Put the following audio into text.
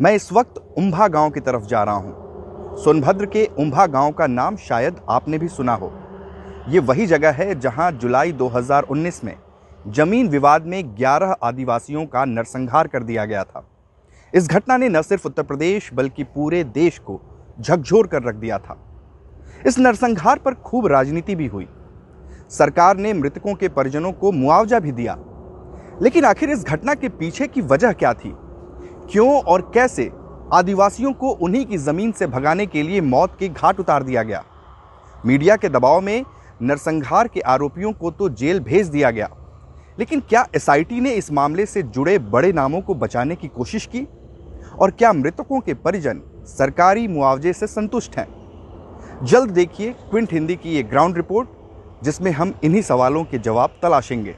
मैं इस वक्त उम्भा गाँव की तरफ़ जा रहा हूँ। सोनभद्र के उम्भा गाँव का नाम शायद आपने भी सुना हो। ये वही जगह है जहाँ जुलाई 2019 में ज़मीन विवाद में 11 आदिवासियों का नरसंहार कर दिया गया था। इस घटना ने न सिर्फ़ उत्तर प्रदेश, बल्कि पूरे देश को झकझोर कर रख दिया था। इस नरसंहार पर खूब राजनीति भी हुई। सरकार ने मृतकों के परिजनों को मुआवजा भी दिया। लेकिन आखिर इस घटना के पीछे की वजह क्या थी? क्यों और कैसे आदिवासियों को उन्हीं की ज़मीन से भगाने के लिए मौत के घाट उतार दिया गया? मीडिया के दबाव में नरसंहार के आरोपियों को तो जेल भेज दिया गया। लेकिन क्या एसआईटी ने इस मामले से जुड़े बड़े नामों को बचाने की कोशिश की? और क्या मृतकों के परिजन सरकारी मुआवजे से संतुष्ट हैं? जल्द देखिए क्विंट हिंदी की ये ग्राउंड रिपोर्ट, जिसमें हम इन्हीं सवालों के जवाब तलाशेंगे।